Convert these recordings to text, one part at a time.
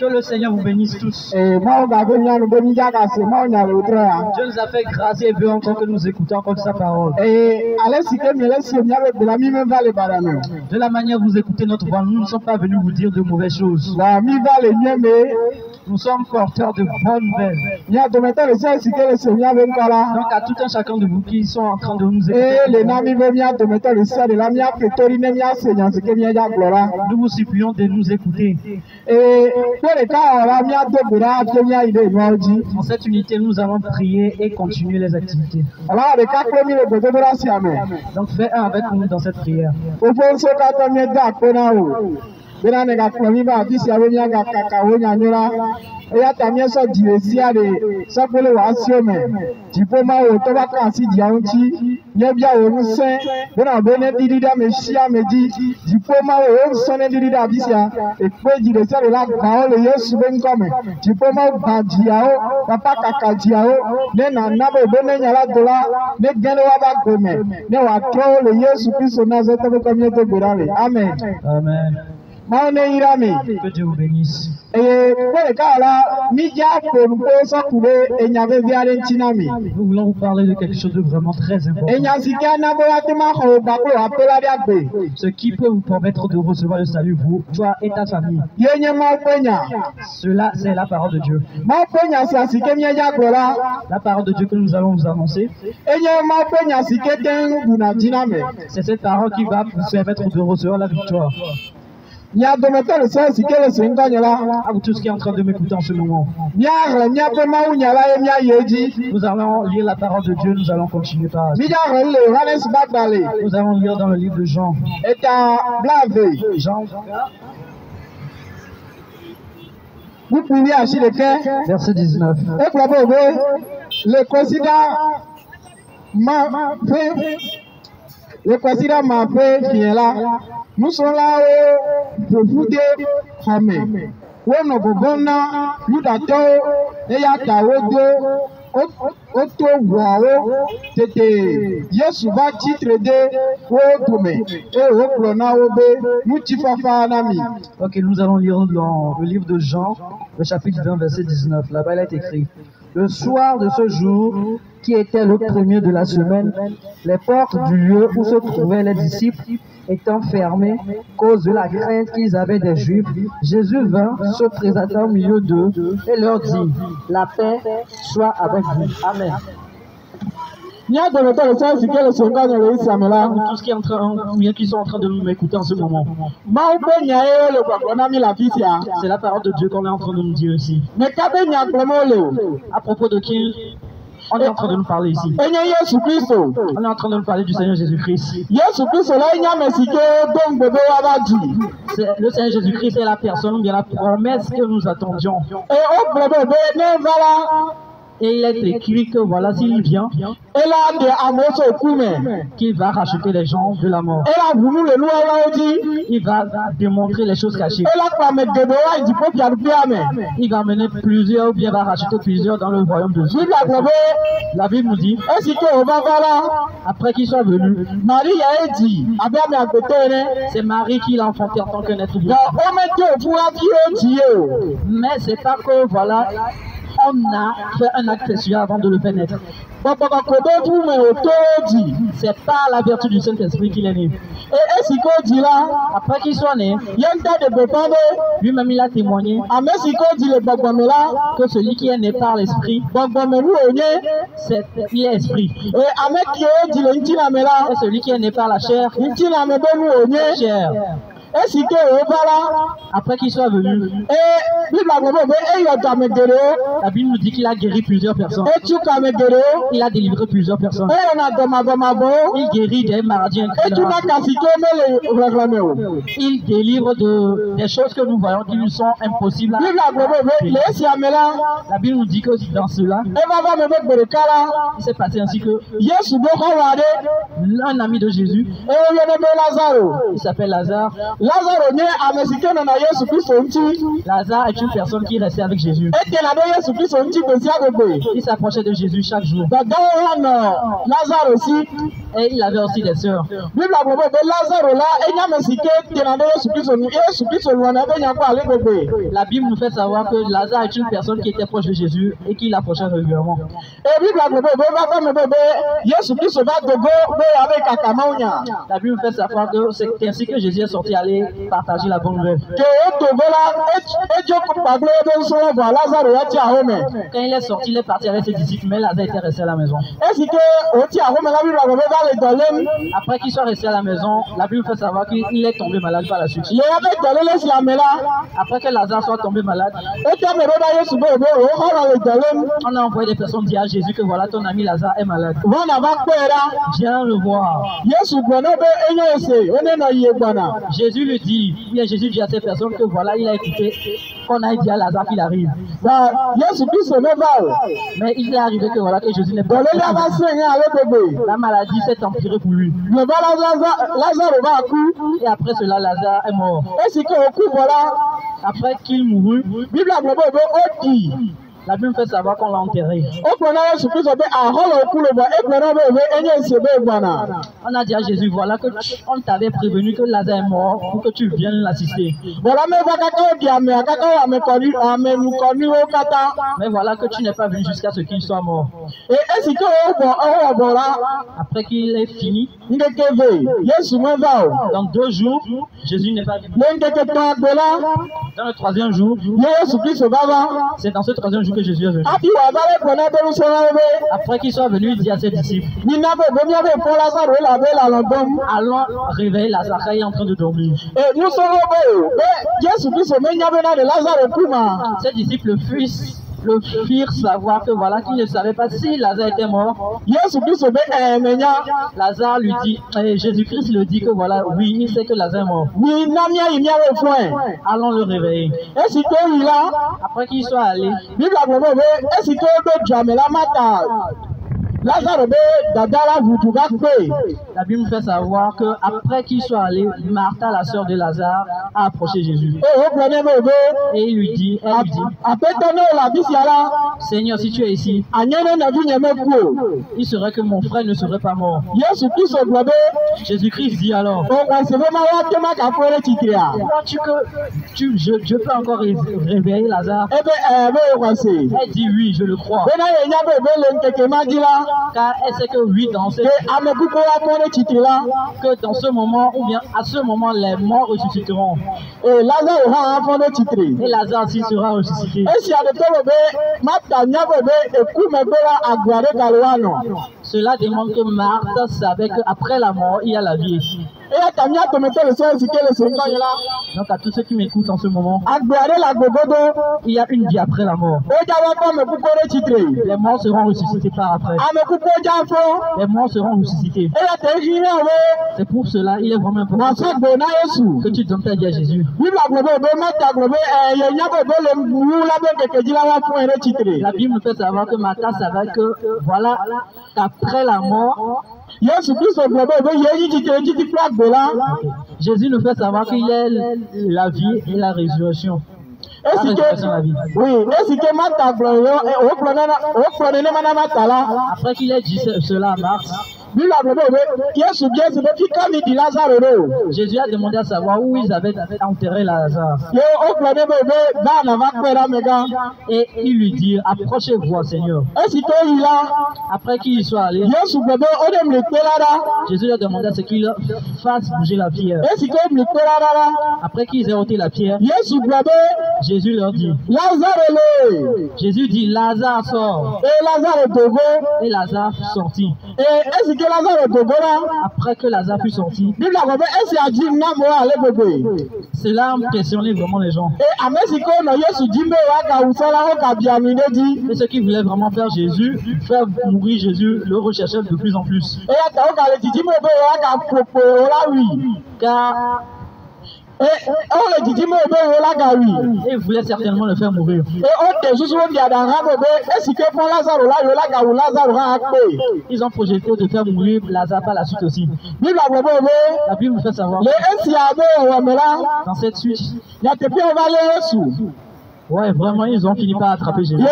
Que le Seigneur vous bénisse tous. Dieu nous a fait grâce et veut encore que nous écoutions encore sa parole. De la manière vous écoutez notre voix, nous ne sommes pas venus vous dire de mauvaises choses. Nous sommes porteurs de bonnes nouvelles. Donc à tout un chacun de vous qui sont en train de nous écouter, nous vous supplions de nous écouter. En cette unité, nous allons prier et continuer les activités. Donc fais un avec nous dans cette prière. Bena ne gakplɔ mi va afi sia be míagakaka wo nyanyo la eya ta míesɔ dzi ɖe sia ɖe sɔkpele wò asiwo me dziƒo ma wò tɔ va ka asi dzia ŋuti míebia wò ŋusẽ bena be ne ɖiɖi ɖe ame sia ame dzi dziƒo ma wò wo ŋusẽ ne ɖiɖi ɖe afi sia ekpe dzi ɖe sia ɖe la gbãwo le yesu be ŋkɔ me. Dziƒo ma gbã dziawo papa kaka dziawo ne nana be be ne nya la do la ne gẽ ɖe woaba gbe me. Ne wòatrɔ wo le yesu kristu nazarete be kɔ míedo gbe ɖa le amen. Amen. Que Dieu vous bénisse. Nous voulons vous parler de quelque chose de vraiment très important. Ce qui peut vous permettre de recevoir le salut, vous, toi et ta famille. Cela, c'est la parole de Dieu. la parole de Dieu que nous allons vous annoncer, c'est cette parole qui va vous permettre de recevoir la victoire. Mia dometɔ le se si ke le se ŋgɔnye la À vous tous qui êtes en train de m'écouter en ce moment, la nous allons lire la parole de Dieu, nous allons continuer par la le le Nous allons lire dans le livre de Jean. Jean, buku wi asi ɖeke verset 19. ekplɔ be be le kɔsida ma ƒe le kɔsida ma ƒe fiẽ la nusrɔ̃lawo ƒoƒu ɖe xɔ me wonɔ gbɔgbɔm na yudatɔwo eya ta Ok, nous allons lire dans le livre de Jean, le chapitre 20, verset 19. Là-bas, il est écrit Le soir de ce jour, qui était le premier de la semaine, les portes du lieu où se trouvaient les disciples étant fermées, cause de la crainte qu'ils avaient des Juifs, Jésus vint, se présenta au milieu d'eux et leur dit La paix soit avec vous. Amen. Le sia si ke le la Tous qui, est en train, ou bien qui sont en train de m'écouter en ce moment, c'est la parole de Dieu qu'on est en train de nous dire ici. À propos de qui on est en train de nous parler ici? On est en train de nous parler du Seigneur Jésus-Christ. Le Seigneur Jésus-Christ est la personne ou bien la promesse que nous attendions. eye Et il est écrit que voilà, s'il vient, qu'il va racheter les gens de la mort. Il va démontrer les choses cachées. Il va amener plusieurs ou bien va racheter plusieurs dans le royaume de Dieu. La Bible nous dit, après qu'il soit venu, ame agbetɔ ene c'est Marie qui l'a enfanté en tant qu'un être o. Mais c'est pas que voilà, on a fait un acte sexuel avant de le faire naître. C'est par la vertu du Saint-Esprit qu'il est né. e esi ke wo dzi la Après qu'il soit né, ye ŋutɔ ɖe gbeƒã be lui-même il a témoigné ame si ke wo dzi le gbɔgbɔme la que celui qui est né par l'Esprit, c'est il est esprit. e ame kewo wo dzi le ŋutiname la Et celui qui est né par la chair, be nu wònye chair. Esi ke wòva la Après qu'il soit venu, e geɖewo la Bible nous dit qu'il a guéri plusieurs personnes. Il a délivré plusieurs personnes. Il guérit des maladies etuna incurables. ka si ke mele xexlẽme o Il délivre de, des choses que nous voyons qui nous sont impossibles. à- la Bible nous dit que dans cela, il s'est passé ainsi que un ami de Jésus, lazaro il s'appelle Lazare, lazaro nye ame si ke nɔ na yesu kristo ŋuti Lazare est une personne qui restait avec Jésus. etena ɖe yesu kristo sia gbegbe Il s'approchait de Jésus chaque jour. dadawo hã nɔ lazaro si Et il avait aussi des sœurs. bibla gblɔ be be lazaro la enye ame si ke tena ɖe yesu kristo yesu kristo lɔna ebe nyakpɔ ale gbegbe La Bible nous fait savoir que Lazare est une personne qui était proche de Jésus et qui l'approchait régulièrement. e bibla gblɔ be be va va me be be yesu kristo va dogo be abe kaka mawu nya La Bible nous fait savoir que c'est ainsi que Jésus est sorti aller partager la bonne nouvelle. Quand il est sorti, il est parti avec ses disciples, mais Lazare était resté à la maison. Après qu'il soit resté à la maison, la Bible fait savoir qu'il il est tombé malade par la suite. Après que Lazare soit tombé malade, on a envoyé des personnes dire à Jésus que voilà, ton ami Lazare est malade. Viens le voir. yesu Jésus lui dit, bien Jésus dit à ces personnes que voilà, il a écouté qu'on a dit à Lazare qu'il arrive. Mais il est arrivé que voilà, que Jésus n'est pas gbegbe La maladie s'est empirée pour lui. Et après cela, Lazare est mort. Après qu'il mourut, la Bible fait savoir qu'on l'a enterré. On a dit à Jésus, voilà que tu- on t'avait prévenu que Lazare est mort pour que tu viennes l'assister. Mais voilà que tu n'es pas venu jusqu'à ce qu'il soit mort. e ewɔ bɔ la Après qu'il est fini, ŋkeke ve yesu me va o dans deux jours, Jésus n'est pas venu. Dans le troisième jour, c'est dans ce troisième jour que Jésus est venu. Après qu'il soit venu, il dit à ses disciples, allons réveiller Lazare, est en train de dormir. e Ses disciples fuissent, le firent savoir que voilà, qu'ils ne savaient pas si Lazare était mort. Lazare lui dit, et Jésus-Christ lui dit que voilà, oui, il sait que Lazare est mort. fɔe Allons le réveiller. esi ke yi la Après qu'il soit allé, la Bible fait savoir que après qu'il soit allé, Martha, la sœur de Lazare, a approché Jésus. Et il lui dit, elle lui dit, Seigneur, si tu es ici, il serait que mon frère ne serait pas mort. Jésus-Christ dit alors, crois-tu que tu, je, je peux encore ré- réveiller Lazare? Ebe ɛɛ be owɔse Elle dit oui, je le crois. Ma Car elle sait que oui, dans ce, que dans ce moment, ou bien à ce moment, les morts ressusciteront. eye lazaro hã afɔ ɖe tsitre Et Lazare aussi sera ressuscité. esia ɖe to be be mata nya be be eku megbe Cela démontre que Marthe savait qu'après la mort, il y a la vie. la Donc à tous ceux qui m'écoutent en ce moment, il y a une vie après la mort. Les morts seront ressuscités par après. fɔ Les morts seront ressuscités. C'est pour cela, il est vraiment important que tu donnes ta vie à Jésus. la Bible nous fait savoir que Martha savait que, voilà, qu'après la mort, Jésus nous fait savoir qu'il est la vie et la résurrection. Oui esi ke mata Après qu'il ait dit ce- cela à Marthe, Jésus a demandé à savoir où ils avaient enterré Lazare. Et il lui dit, approchez-vous, Seigneur. Après qu'il soit allé, Jésus a demandé à ce qu'il fasse bouger la pierre. Après qu'ils aient ôté la pierre, Jésus leur dit, Jésus dit, Lazare sort. eye lazaro dogo Et Lazare sortit. eye Après que Lazare fut sorti, gbegbe cela a impressionné vraiment les gens. e Et ceux qui voulaient vraiment faire Jésus, faire mourir Jésus, le recherchaient de plus en plus. Car e o le didi mo be wo la gawi Et il voulait certainement le faire mourir. Ils ont projeté de faire mourir Lazare par la suite aussi. La Bible nous fait savoir. Le dans cette suite, ouais, vraiment, ils ont fini par attraper Jésus.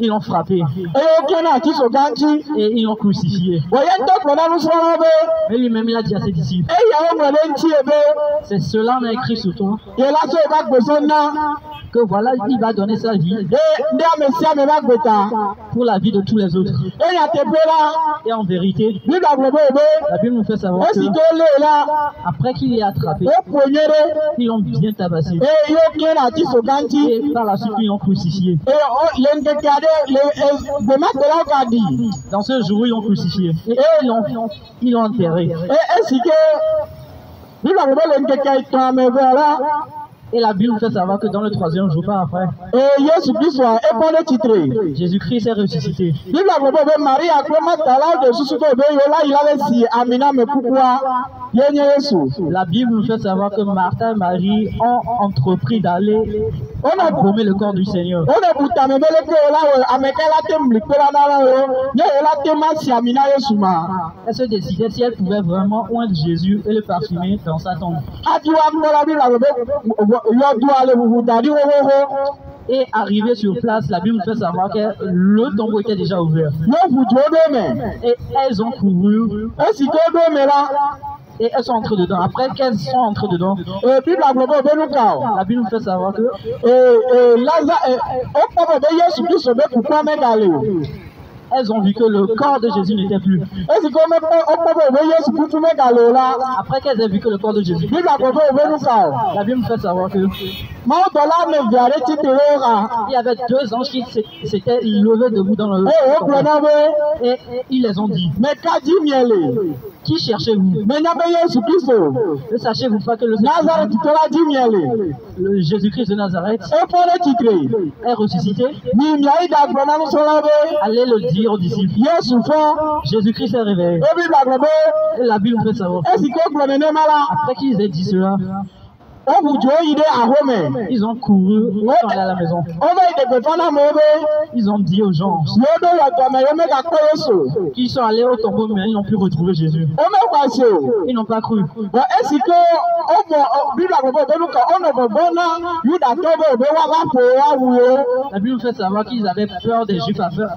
Ils l'ont frappé. Et ils l'ont crucifié. Mais lui-même, il a dit à ses disciples, c'est cela on a écrit sur toi, que voilà, il va donner sa vie pour la vie de tous les autres. Et en vérité, bibla gblɔ be o be la Bible nous fait savoir que après qu'il est attrapé, ils l'ont bien tabassé. Et par la suite, ils l'ont crucifié. eye o- le ŋkeke aɖe le gbemakpelawo gaɖi Dans ce jour, ils l'ont crucifié. Et ils l'ont, ils l'ont enterré. e le Et la Bible nous fait savoir que dans le troisième jour, par après, e ɖe tsitre Jésus-Christ est ressuscité. bibla gblɔ be be maria kple matalawo de susu ko be yewo la yi la ɖe si amina nye yesu La Bible nous fait savoir que Martha et Marie ont entrepris d'aller embaumer le corps du Seigneur. Elle se décidait si elle pouvait vraiment oindre Jésus et le parfumer dans sa tombe. Et arrivé sur place, la Bible nous fait savoir que le tombeau était déjà ouvert. me Et elles ont couru la et elles sont entrées dedans. Après qu'elles sont entrées dedans, o be nu ka o la Bible nous fait savoir que ee ee laza ee wokpɔ be be yesu kukua megali o. elles ont vu que le corps de Jésus n'était plus. Après qu'elles aient vu que le corps de Jésus, la Bible nous fait savoir que il y avait deux anges qui s'é- s'étaient levés debout dans le wogblɔ na be et ils les ont dit. Me le Qui cherchez-vous? Ne sachez-vous pas que le, le Jésus-Christ de Nazareth est ressuscité Allez le dire aux disciples. Jésus-Christ est réveillé. Et la Bible nous fait savoir. Après qu'ils aient dit cela, ils ont couru, ils sont allés à la maison. Ils ont dit aux gens qu'ils sont allés au tombeau, mais ils n'ont pu retrouver Jésus. Ils n'ont pas cru. La Bible nous fait savoir qu'ils avaient peur des Juifs afin, pas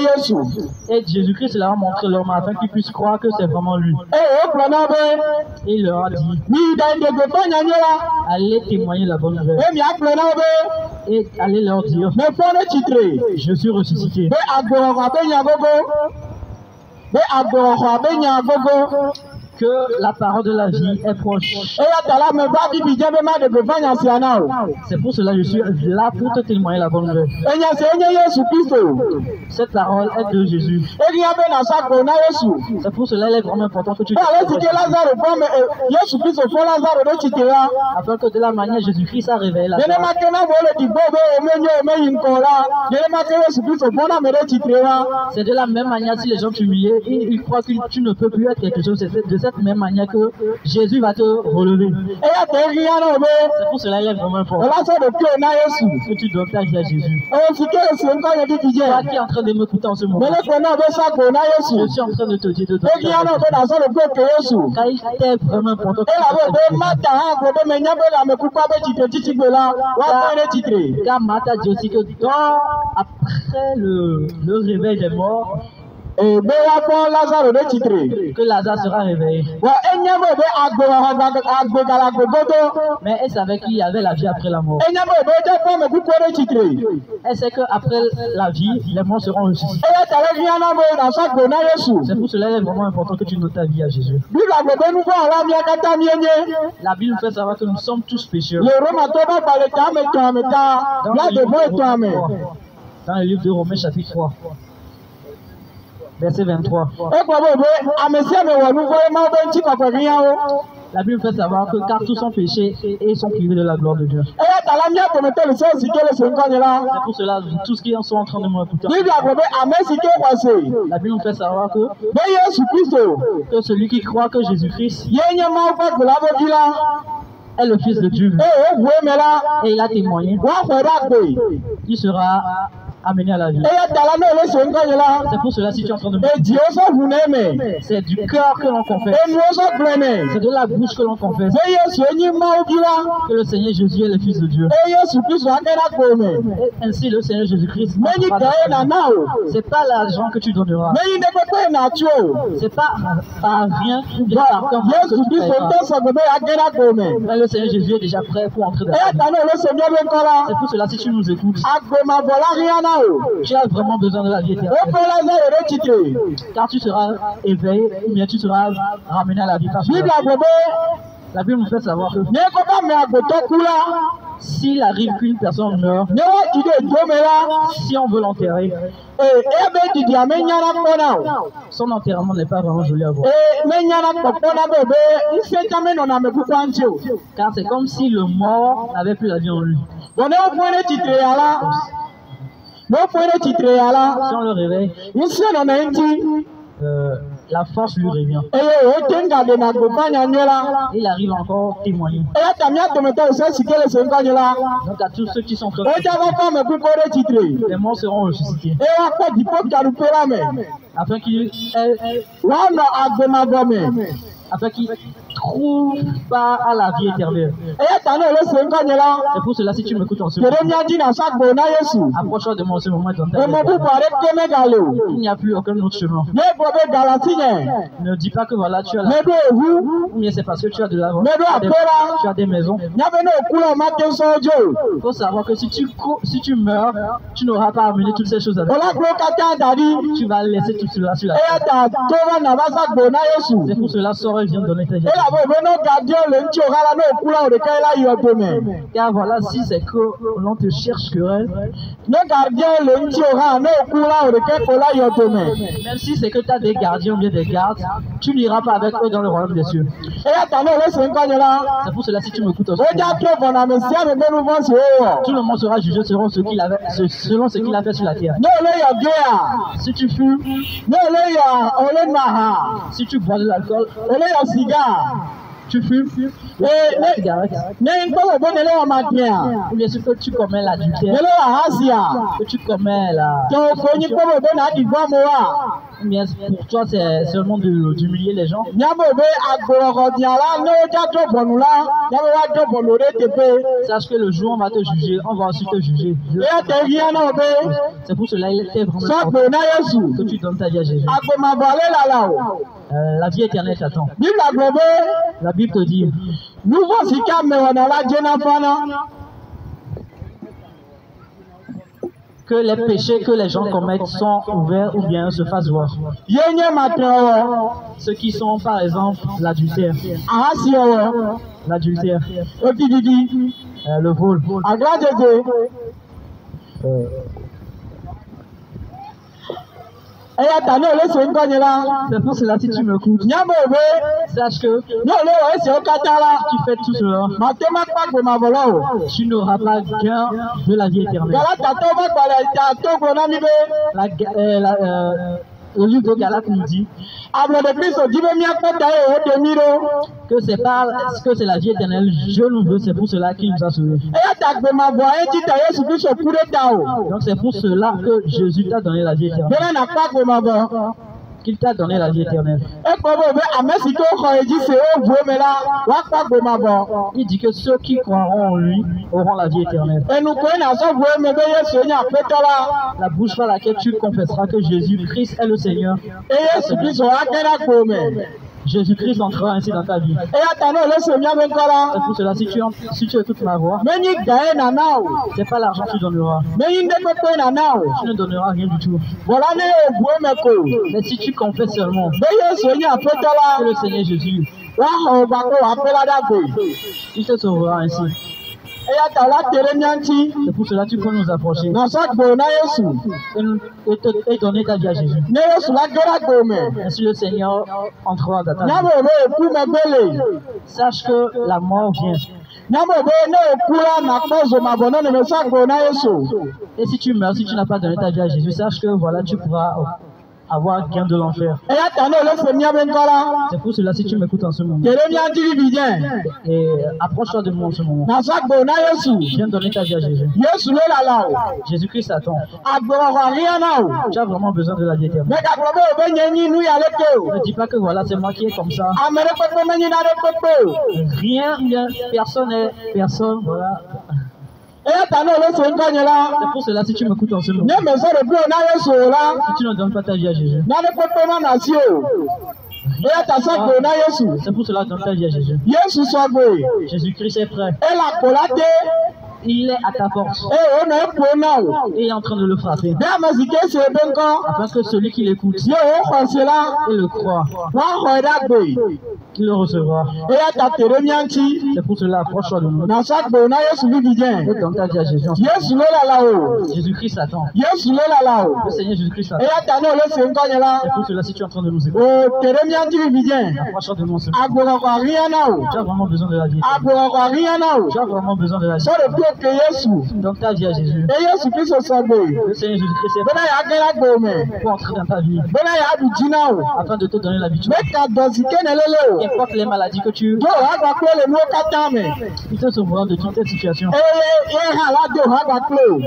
yesu. Et Jésus-Christ leur a montré l'homme afin qu'ils puissent croire que c'est vraiment lui. eye wogblɔ na be Et il leur a dit, allez témoigner la bonne nouvelle. Et allez leur dire, je suis ressuscité. Que la parole de la vie est proche. C'est pour cela que je suis là pour te témoigner la bonne nouvelle. Cette parole est de Jésus. C'est pour cela qu'il est vraiment important que tu afin que de la manière Jésus-Christ a révélé la C'est de la même manière si les gens t'humiliaient, ils, croient que tu ne peux plus être quelque chose. De cette même manière que Jésus va te relever. C'est pour cela qu'il est vraiment yesu que tu donnes ta vie à Jésus. Toi qui es en train de m'écouter en ce moment, je suis en train de te dire de donner Car il vraiment important Car Martha dit aussi que dans, après le, le réveil des morts, que Lazare sera réveillé. Mais elle savait qu'il y avait la vie après la mort. Elle sait qu'après la vie, les morts seront ressuscités. C'est pour cela qu'il est vraiment important que tu donnes ta vie à Jésus. la Bible nous fait savoir que nous sommes tous pécheurs. dans le livre de Romains chapitre 3, be ŋutikɔkɔɖiyawo La Bible fait savoir que car tous sont péchés et sont privés de la gloire de Dieu. la C'est pour cela, tous qui sont en train de m'écouter, la Bible fait savoir que, kristo que celui qui croit que Jésus-Christ est le Fils de Dieu. Eme la et il a témoigné, il sera amené à la vie. la la C'est pour cela si tu es en train de eme C'est du cœur que l'on confesse. C'est de la bouche que l'on confesse. La que le Seigneur Jésus est le Fils de Dieu. me Et ainsi, le Seigneur Jésus-Christ. C'est pas l'argent que tu donneras. C'est pas par rien par me Mais le Seigneur Jésus est déjà prêt pour entrer dans eya vie. la C'est pour cela, si tu nous écoutes, tu as vraiment besoin de la vie éternelle. Car tu seras éveillé ou bien tu seras ramené à la vie. La Bible. nous fait savoir que s'il arrive qu'une personne meurt, si on veut l'enterrer, son enterrement n'est pas vraiment joli à voir. Car c'est comme si le mort n'avait plus la vie en lui. Bɔn ne woƒoe ɖe tsitre ya la ne woƒoe ɖe tsitre ya la Si on le eŋuti euh, la force lui revient. gbeƒã nyanyuie la Il arrive encore à témoigner. Donc à tous ceux qui sont ɖe tsitre les morts seront ressuscités. Afin qu'ils aient- afin qu'ils pas à la vie éternelle. la C'est pour cela si tu m'écoutes en ce moment, approche-toi de moi en ce moment dans ta vie. Il n'y a plus aucun autre chemin. ne dis pas que voilà, tu as la ou bien c'est parce que tu as de meɖo tu, as des- aƒe la tu as des maisons. Il faut savoir que si tu, si tu meurs, tu n'auras pas amené toutes ces choses avec toi. Tu vas laisser tout cela sur la eya terre. C'est pour cela, sors et viens donner ta vie. Elabe be ne wogadio le ŋuti o hã la ne wòku la o ɖeka ye la yi dome Car voilà, si c'est que l'on te cherche querelle, ne gadio le ŋuti o hã ne wòku la o ɖeka ko la yi dome même si c'est que tu as des gardiens ou bien des gardes, tu n'iras pas avec eux dans le royaume des cieux. eya ta ne le se ŋkɔnye la C'est pour cela, si tu m'écoutes, trɔ vɔ na ame sia ame be nu vɔ si wowɔ tout le monde sera jugé selon ce qu'il avait, selon ce qu'il a fait sur la terre. ne wòle yɔ gea Si tu fumes, ne wòle yɔ wòle nu aha si tu bois de l'alcool, yɔ siga tu fumes, ee la ne cigarette, ne ŋkpɔ wò be ne le wɔ ma gbɛa ou bien ce que tu commets ne l'adultère, le wɔ ahasia que tu commets bien pour toi c'est seulement d'humilier les gens. Sache que le jour on va te juger, on va aussi te juger. C'est pour cela il était vraiment important que tu donnes ta vie à Jésus. Euh, la vie éternelle t'attend. be La Bible te dit. La dzena fana que les péchés que les gens commettent sont ouverts ou bien se fassent voir. Ceux qui sont par exemple l'adultère, l'adultère, euh, le vol, eya ta ne wòle se ŋkɔnye la c'est pour cela si tu m'écoutes, miabe wò be sache que ne wòle wɔ esiawo katã la tu fais tout cela, mate makpɔ agbemavɔ la o tu n'auras pas gain de la vie éternelle. galatatɔwo ƒe gbalẽ ta to gblɔ na mi be La, ga- euh, la, euh, livre de dit ɖo que c'est que c'est la vie éternelle, je nous veux, c'est pour cela qu'il nous a sauvés. Donc c'est pour cela que Jésus t'a donné la vie éternelle, qu'il t'a donné la vie éternelle. Il dit que ceux qui croiront en lui auront la vie éternelle. La bouche par laquelle tu confesseras que Jésus-Christ est le Seigneur, Jésus-Christ entrera ainsi dans ta vie. C'est la pour cela, si tu, si tu écoutes ma voix, c'est pas l'argent que tu donneras. Tu ne donneras rien du tout. Mais si tu confesses seulement que le Seigneur Jésus, il te sauvera ainsi. C'est pour cela que tu peux nous approcher et, nous- et te- et donner ta vie à Jésus. Ainsi le Seigneur entrera dans ta vie. Sache que la mort vient. Et si tu meurs, si tu n'as pas donné ta vie à Jésus, sache que voilà, tu pourras avoir gain de l'enfer. eya ta ne ole se mía be ŋkɔ la C'est pour cela si tu m'écoutes en ce moment. Et approche-toi de moi en ce moment. Viens donner ta vie à Jésus. Jésus-Christ attend. Tu as vraiment besoin de la vie éternelle. ne dis pas que voilà, c'est moi qui est comme ça. Rien, rien, personne n'est personne. Voilà. Eya ta ne ole se ŋkɔ nye la C'est pour cela si tu m'écoutes en ce moment. ne mesɔ ɖe kple o na yesu o la. Si tu ne donnes pas ta vie à Jésus, nane kpekpe ma na si o eya ta sɔ gbo na yesu c'est pour cela que donne ta vie à Jésus. yesu sɔ gboe Jésus-Christ est prêt. ela ko la te Il est à ta o et il est en train de le frapper. be ame si ke se be ŋkɔ Afin que celui qui l'écoute et le croit, qu'il le recevra. C'est pour cela, approche-toi de nous. Et ta vie à Jésus. o Jésus-Christ attend. yesu le Seigneur Jésus-Christ attend. C'est pour cela si tu es en train de nous écouter. o te ɖe mía ŋuti vividzɛ Approche-toi de nous Tu as vraiment besoin de la vie. Tu as vraiment besoin de la vie. Sɔ ɖe kple ke yesu Donne ta vie à Jésus. e yesu kristu sɔ gboe Le Seigneur Jésus-Christ est bena ya ge la gbo me prêt pour entrer dans ta vie bena ya ɖu dzi na o afin de te donner la vie. meka dɔ si ke ne lele o Qu'importe les maladies que tu do agba kple le nuwo katã me il te sauvera de toutes tes situations. eye ye hã la do agba kple o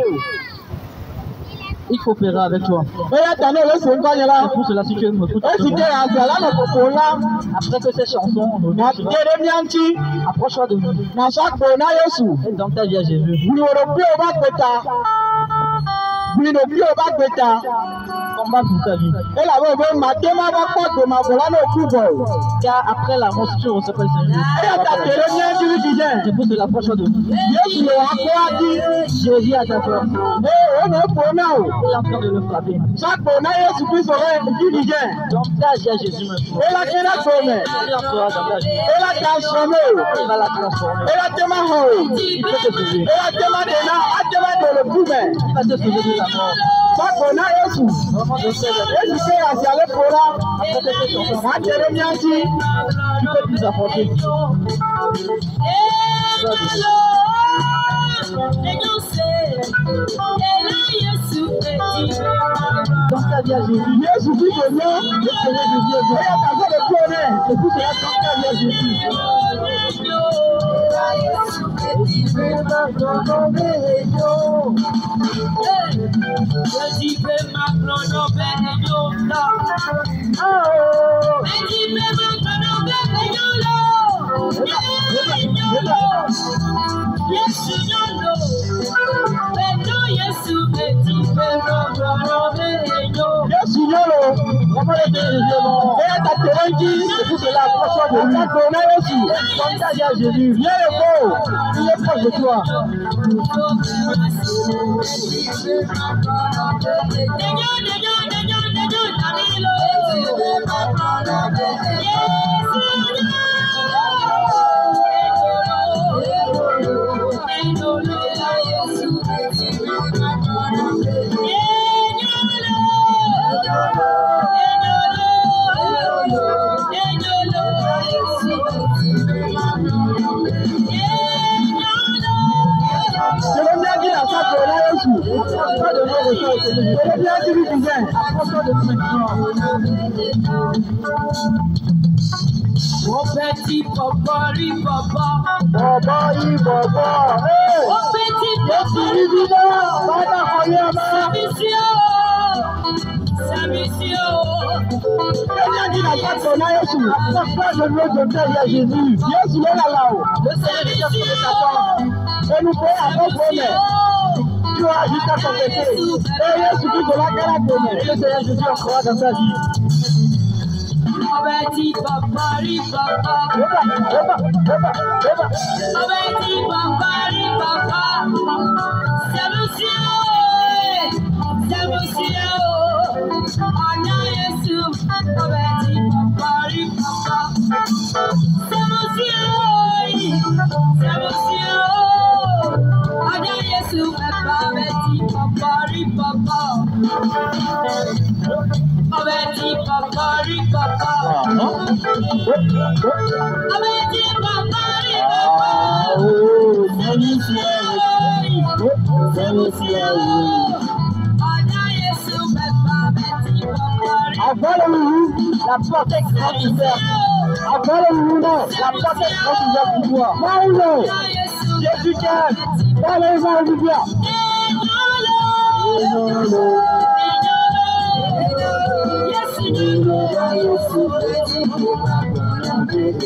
Il coopérera avec toi. C'est pour cela si tu me après que ces chansons approche-toi de nous. Et donne ta vie à Jésus. Ta Combat pour elabe be mate ma la o Car après la si tu ne reçois pas le pour cela approche-toi de nous. le akɔ adi Jésus à ta porte. eye wonɔ eƒo na o. Il est de le frapper. Na Yesu Kristo ɖe vividzɛ. Donne ta vie à Jésus o. Il va la transformer. Ma. Il peut te sauver. Ma de ma de le. Il va te sauver de la mort. Sakpo na Yesu. Vraiment de celle Yesu ke asi ale ƒo la. Après que ces chansons, Ma te ɖe mía ŋuti. tu peux plus apporter. Donne ta vie à Jésus. Yesu Kristo nye. Eya ta se le ku ne. Eku se ya kɔsɔ de lui. Sakpo na Yesu. Donne ta vie à Jésus. Nye le ko. Il est proche de toi. Te after the election, after the election, the European civil defense, after the election. Mo fẹ́ tí bọ̀bọ̀ rí bọ̀bọ̀. Bọ̀bọ̀ yí bọ̀bọ̀. Mo fẹ́ tí bọ̀bọ̀ rí bọ̀bọ̀. Bọ́dà kọ yé ọmọ. Sami sí o. Sami sí o. Ẹni àti nàgbà tó náà Yéṣu. Nàgbà tó lójó tẹ̀lé Jésù. Yéṣu ló lálá o. Sami sí o olùkọ́ àkọ́kọ́lẹ̀ tí wọ́n àyíká kọ̀kẹ́tẹ̀ ẹ̀yẹ sùkú gbọ́lá kára gbọ́mọ̀ ẹ̀ṣẹ̀ yẹn ti fi ọkọ̀ wá dáadáa yìí. Ọbẹ̀ tí bàbá rí bàbá. Ọbẹ̀ tí bàbá rí bàbá. Sẹ̀lúsí ooo, sẹ̀lúsí ooo, ọ̀nà Yéṣu. Ọbẹ̀ tí bàbá rí bàbá. Sẹ̀lúsí ooo, sẹ̀lúsí. Agbára ìlú la protect not to death. Agbára ìlú náà la protect not to death gbogbo wa. Báwo lò? Ṣé jíjẹ́ báwo lè máa rí bí a? Yes, you do. Yes,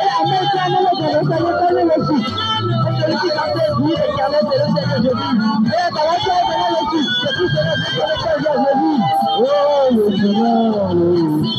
Et la main éternelle de notre salut aussi. Celui qui a fait vie éternelle, c'est le Seigneur Jésus. Et ta voiture est venue aussi. C'est tout ce que je